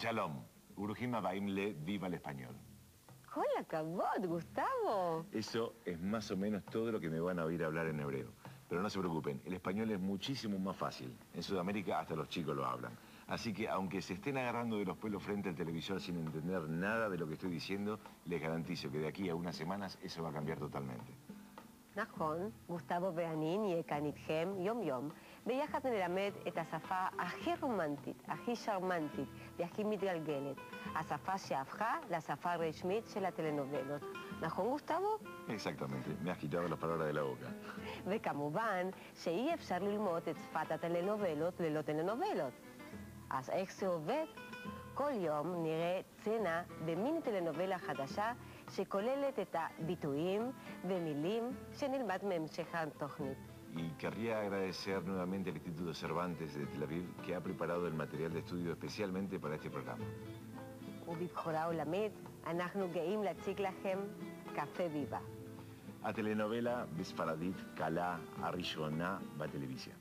Shalom, Urujima Baimle, viva el español. Hola, Cabot, Gustavo. Eso es más o menos todo lo que me van a oír hablar en hebreo. Pero no se preocupen, el español es muchísimo más fácil. En Sudamérica hasta los chicos lo hablan. Así que aunque se estén agarrando de los pelos frente al televisor sin entender nada de lo que estoy diciendo, les garantizo que de aquí a unas semanas eso va a cambiar totalmente. נכון, גוסטבו ואני נהיה כאן איתכם יום-יום, ביחד נלמד את השפה הכי רומנטית, הכי שרמנטית והכי מתגלגלת. השפה שהפכה לשפה הרשמית של הטלנובלות. נכון, גוסטבו? Exactamente, me has quitado de la boca. וכמובן שאי אפשר ללמוד את שפת הטלנובלות ללא טלנובלות. אז איך זה עובד? כל יום נראה צנע במיני טלנובלה חדשה שכוללת את הביטויים ומילים. Y querría agradecer nuevamente al Instituto Cervantes de Tel Aviv que ha preparado el material de estudio especialmente para este programa. A telenovela Besfaradit Kala Arishona va televisión.